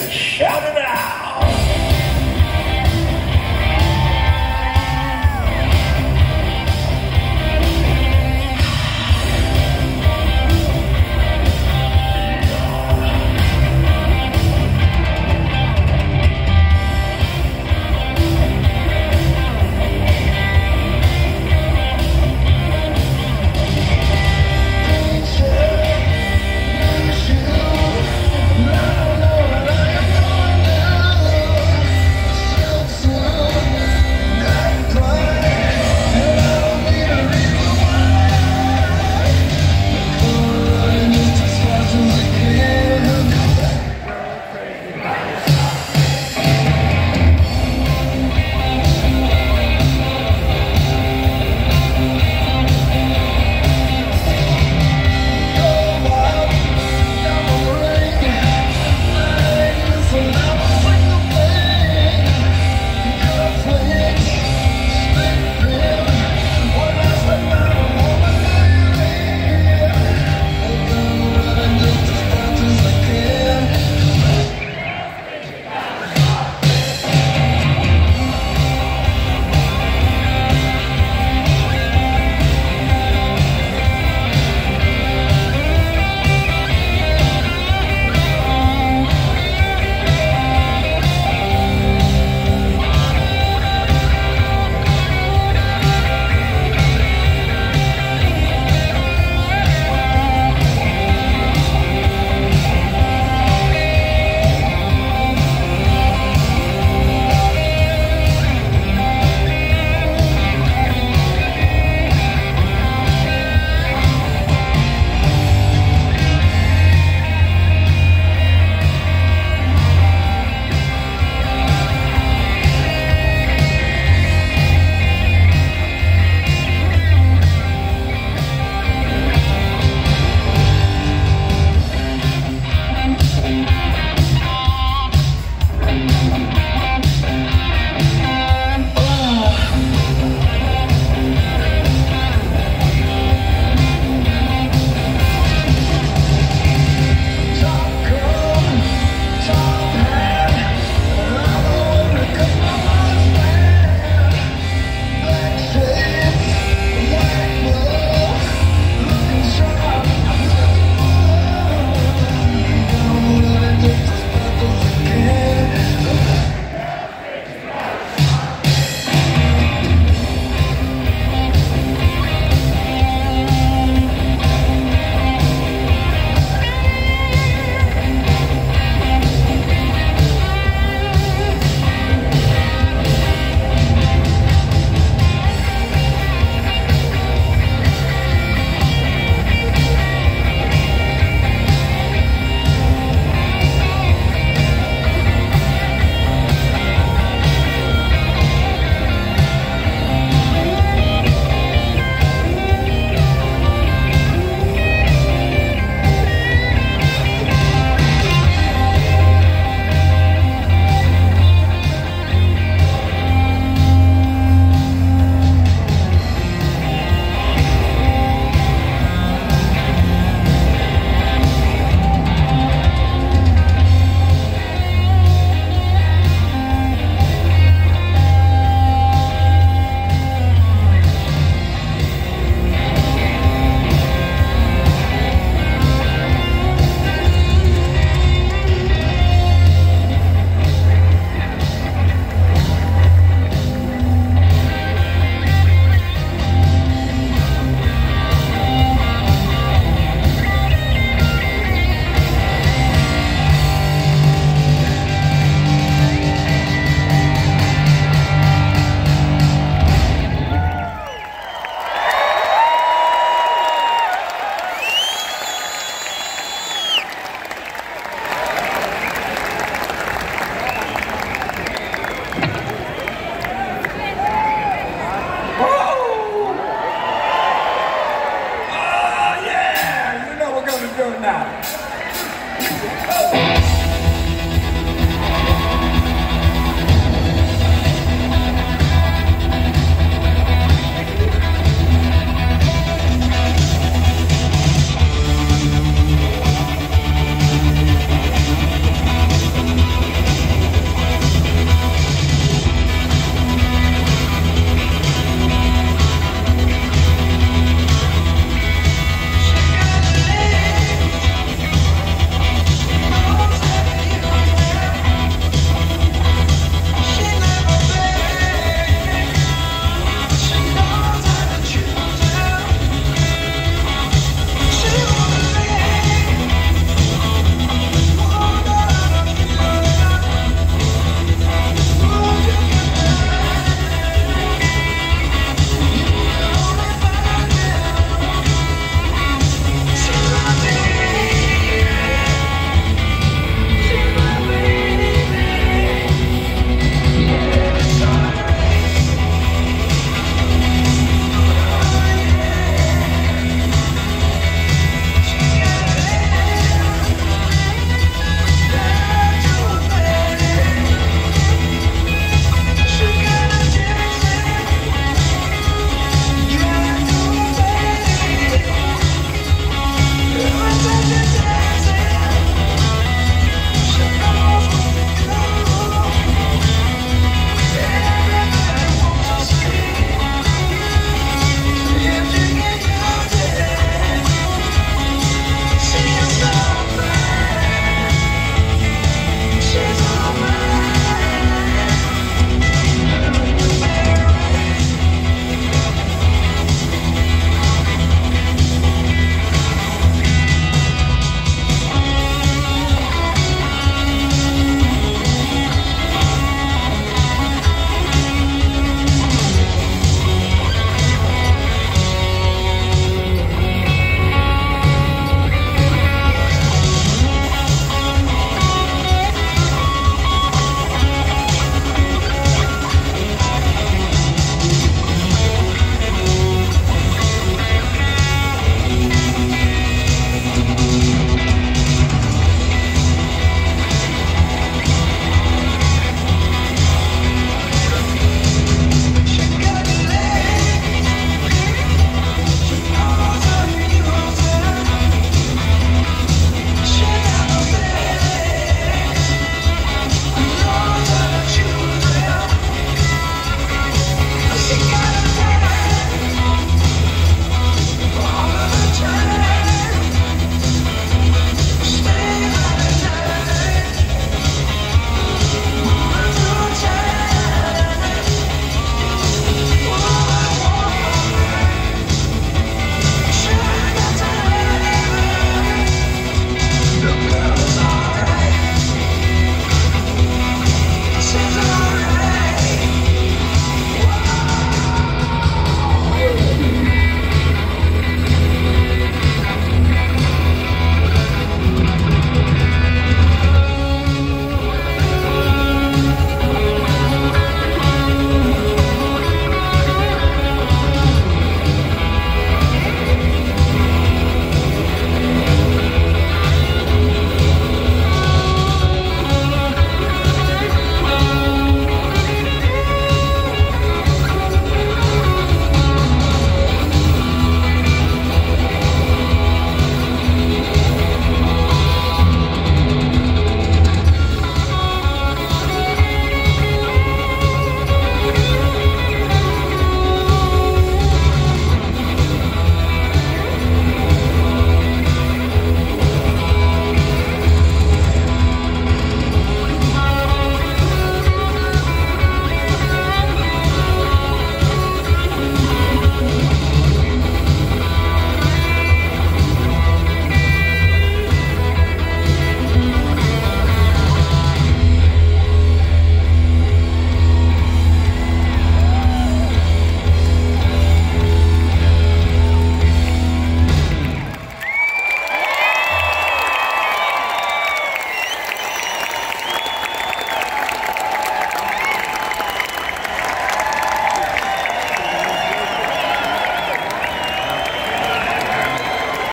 Shut